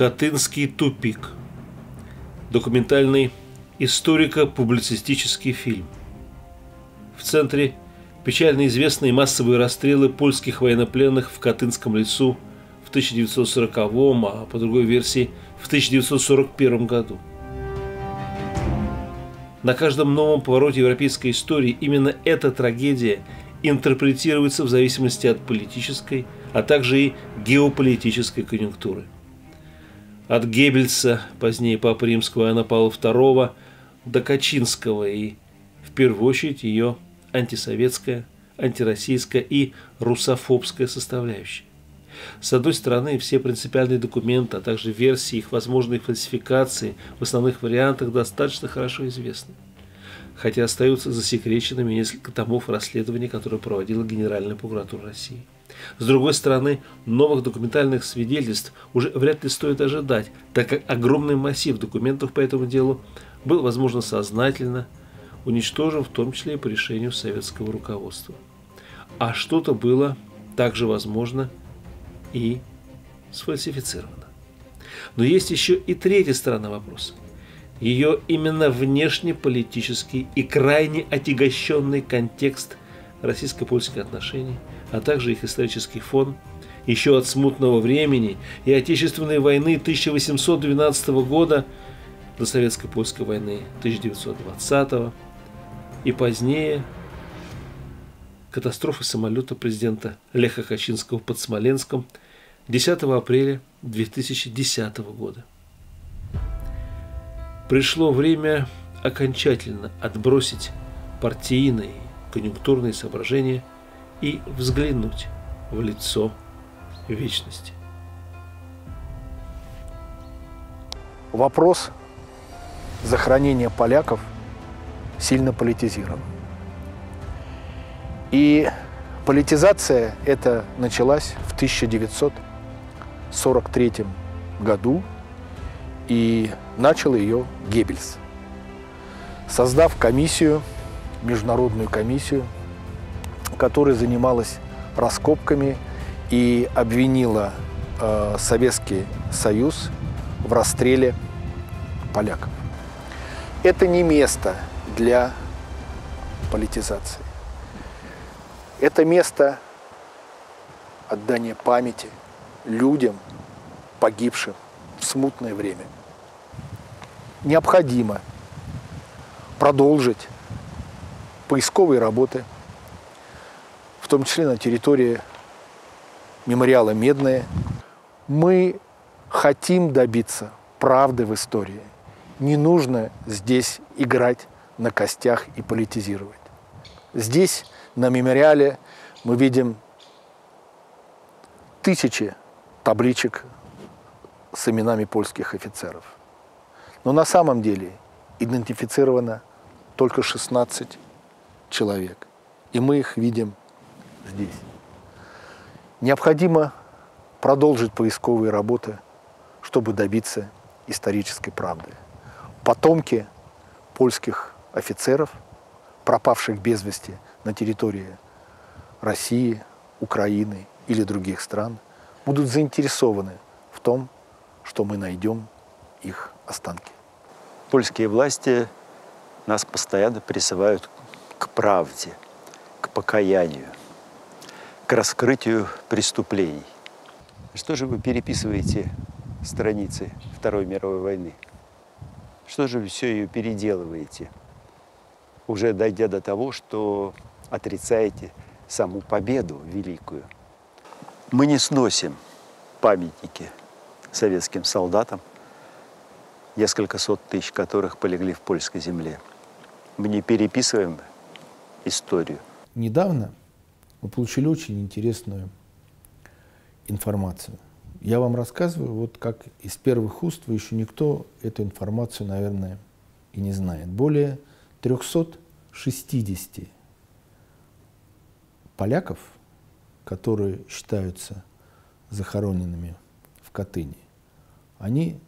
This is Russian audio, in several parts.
Катынский тупик. Документальный историко-публицистический фильм. В центре печально известные массовые расстрелы польских военнопленных в Катынском лесу в 1940, а по другой версии в 1941 году. На каждом новом повороте европейской истории именно эта трагедия интерпретируется в зависимости от политической, а также и геополитической конъюнктуры. От Геббельса, позднее Папы Римского Иоанна Павла II, до Качинского и, в первую очередь, ее антисоветская, антироссийская и русофобская составляющая. С одной стороны, все принципиальные документы, а также версии их возможной фальсификации в основных вариантах достаточно хорошо известны. Хотя остаются засекреченными несколько томов расследования, которые проводила Генеральная прокуратура России. С другой стороны, новых документальных свидетельств уже вряд ли стоит ожидать, так как огромный массив документов по этому делу был, возможно, сознательно уничтожен, в том числе и по решению советского руководства. А что-то было также возможно и сфальсифицировано. Но есть еще и третья сторона вопроса. Ее именно внешнеполитический и крайне отягощенный контекст российско-польских отношений, а также их исторический фон, еще от смутного времени и Отечественной войны 1812 года до Советско-польской войны 1920 и позднее катастрофы самолета президента Леха Качинского под Смоленском 10 апреля 2010 года. Пришло время окончательно отбросить партийные конъюнктурные соображения и взглянуть в лицо вечности. Вопрос захоронения поляков сильно политизирован. И политизация эта началась в 1943 году, и начал ее Геббельс, создав комиссию, международную комиссию, которая занималась раскопками и обвинила э, Советский Союз в расстреле поляков. Это не место для политизации. Это место отдания памяти людям, погибшим в смутное время. Необходимо продолжить поисковые работы, в том числе на территории мемориала «Медное». Мы хотим добиться правды в истории. Не нужно здесь играть на костях и политизировать. Здесь на мемориале мы видим тысячи табличек с именами польских офицеров. Но на самом деле идентифицировано только 16 человек. И мы их видим здесь. Необходимо продолжить поисковые работы, чтобы добиться исторической правды. Потомки польских офицеров, пропавших без вести – на территории России, Украины или других стран будут заинтересованы в том, что мы найдем их останки. Польские власти нас постоянно призывают к правде, к покаянию, к раскрытию преступлений. Что же вы переписываете страницы Второй мировой войны? Что же вы все ее переделываете? Уже дойдя до того, что отрицаете саму победу великую. Мы не сносим памятники советским солдатам, несколько сот тысяч которых полегли в польской земле. Мы не переписываем историю. Недавно мы получили очень интересную информацию. Я вам рассказываю, вот как из первых уст, вы еще никто эту информацию, наверное, и не знает. Более 360 поляков, которые считаются захороненными в Катыни, они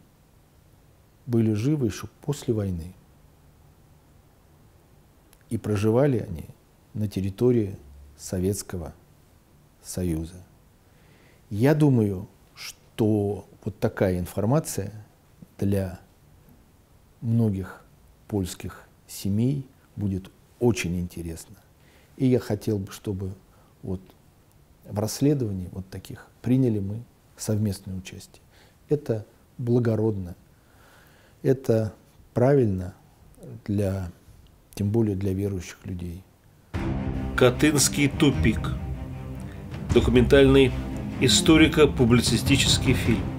были живы еще после войны. И проживали они на территории Советского Союза. Я думаю, что вот такая информация для многих польских семей будет очень интересна. И я хотел бы, чтобы вот в расследовании вот таких приняли мы совместное участие. Это благородно, это правильно для, тем более для верующих людей. Катынский тупик. Документальный историко-публицистический фильм.